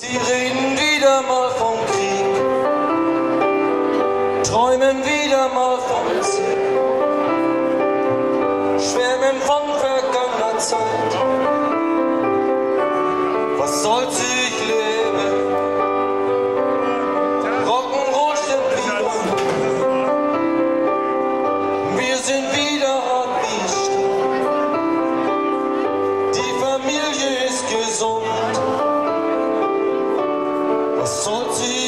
Sie reden wieder mal vom Krieg, träumen wieder mal vom Ziel, schwärmen von vergangener Zeit. Was soll's Was soll's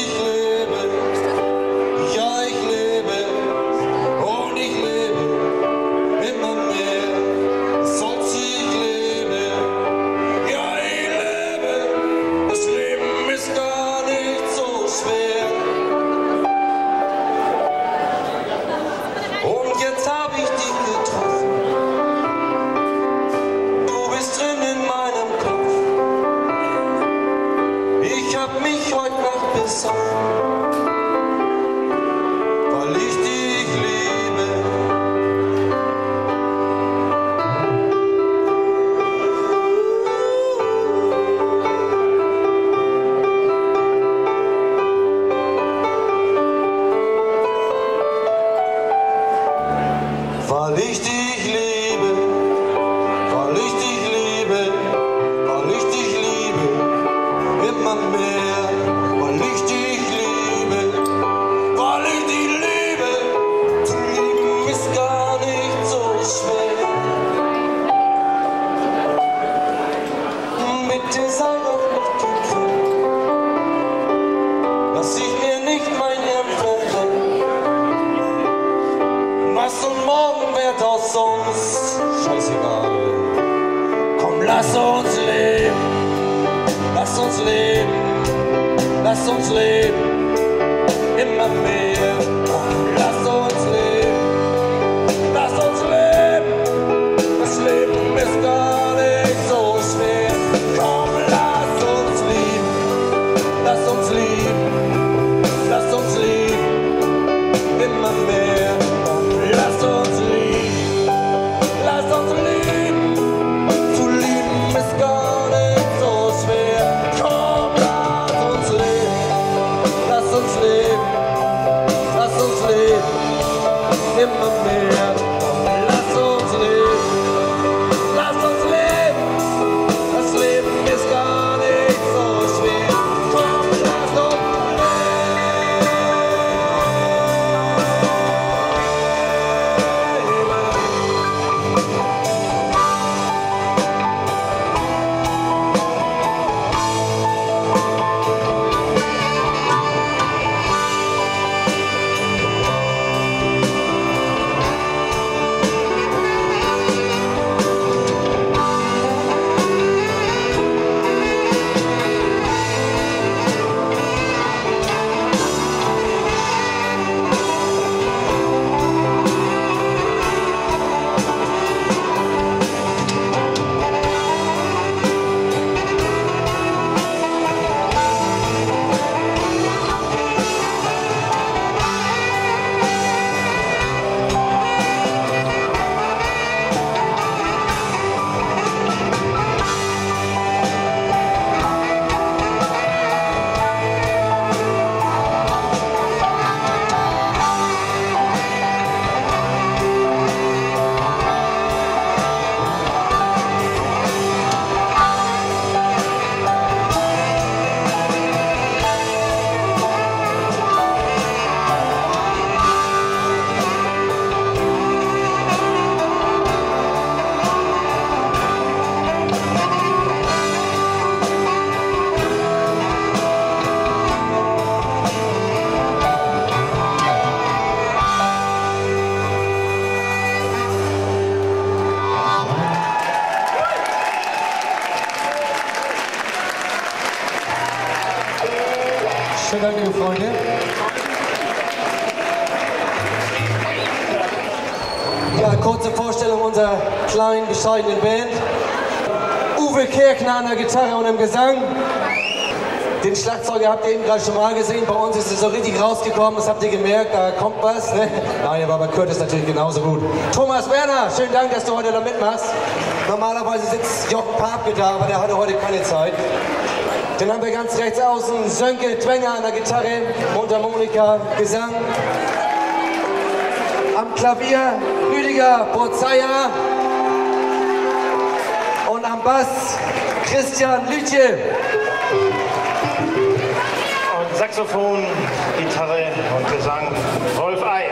mich heute Nacht besoffen, weil ich dich liebe. Weil ich dich Bitte sei doch nicht gekränkt, lass ich mir nicht mein verrenken. Was und morgen wird aus uns scheißegal. Komm, lass uns leben, lass uns leben, lass uns leben, immer mehr. Leben, lass uns leben. Immer mehr. Dank, liebe Freunde. Ja, kurze Vorstellung unserer kleinen, bescheidenen Band. Uwe Kirchner an der Gitarre und im Gesang. Den Schlagzeuger habt ihr eben gerade schon mal gesehen. Bei uns ist es so richtig rausgekommen, das habt ihr gemerkt, da kommt was. Ne? Nein, aber bei Kurt ist natürlich genauso gut. Thomas Werner, schönen Dank, dass du heute da mitmachst. Normalerweise sitzt Jock Papke da, aber der hatte heute keine Zeit. Dann haben wir ganz rechts außen Sönke Twenger an der Gitarre, Mundharmonika, Gesang. Am Klavier Rüdiger Borzeyer. Und am Bass Christian Lütje. Und Saxophon, Gitarre und Gesang Rolf Ei.